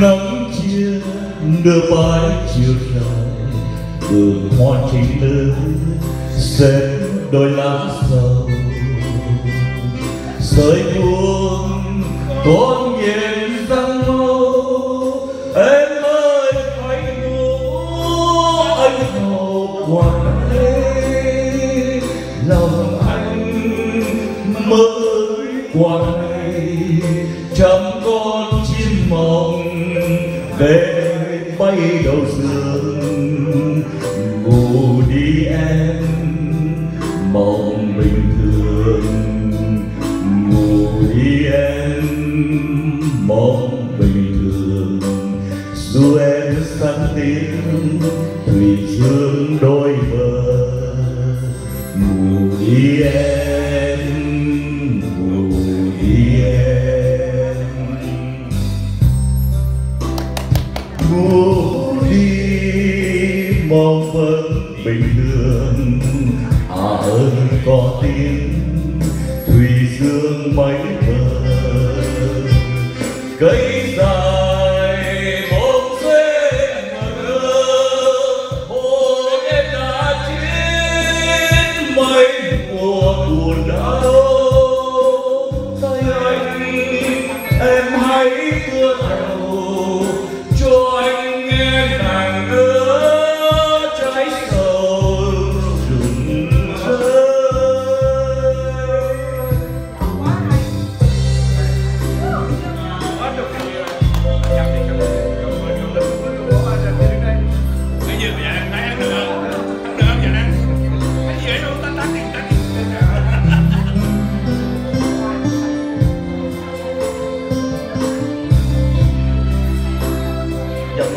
nắng chia đưa bãi chiều dài. Đường hoa chính nữ xếp đôi lá sầu. Sợi buông con nhìn răng mâu em ơi hãy ngủ anh hầu quanh về bay đầu giường ngủ đi em, mộng bình thường. Ngủ đi em, mộng bình thường. Dù em sáng tiếng thủy dương đôi bờ đi mong vẫn bình thường. À ơi, có tiếng thủy dương mấy bờ. Cây dài bóng xuyên mà đưa hồn em đã chiến mấy mùa buồn đau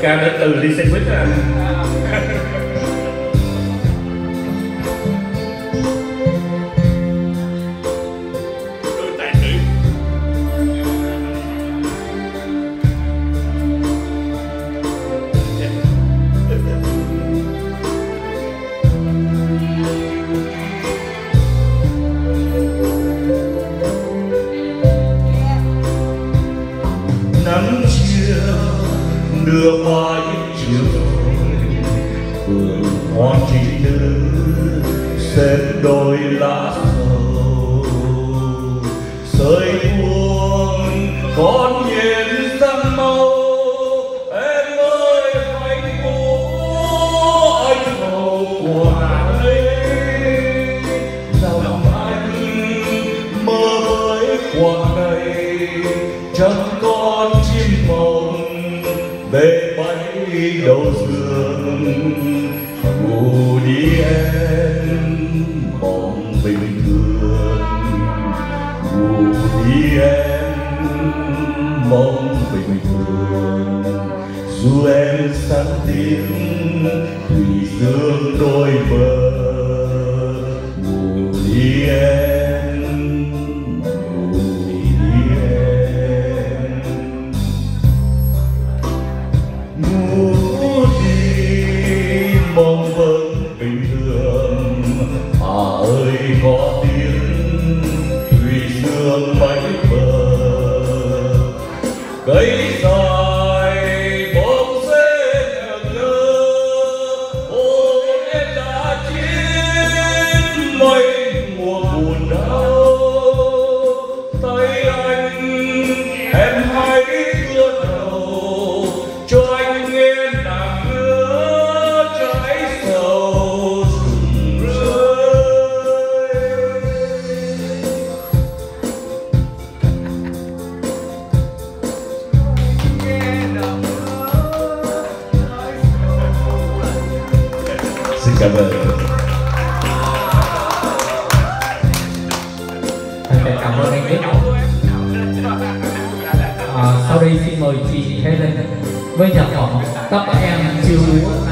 ca đến từ Lee Sandwich à đưa qua những chiều phường hoa chỉ nữ xếp đôi lá sầu. Sợi buông con nhìn sang màu em ơi hãy cố anh hầu quả đây lòng anh mơ với quả này, chẳng con chim mộng về bay đầu giường. Ngủ đi em mong bình thường. Ngủ đi em, mong bình thường. Dù em sáng tiếng thủy dương đôi bờ. Ngủ đi em. Cảm ơn. Cảm ơn anh Viết. À, sau đây xin mời chị Helen. Với nhạc phẩm Tóc em chưa lúa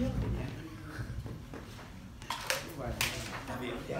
nhất của nhà. Tạm biệt.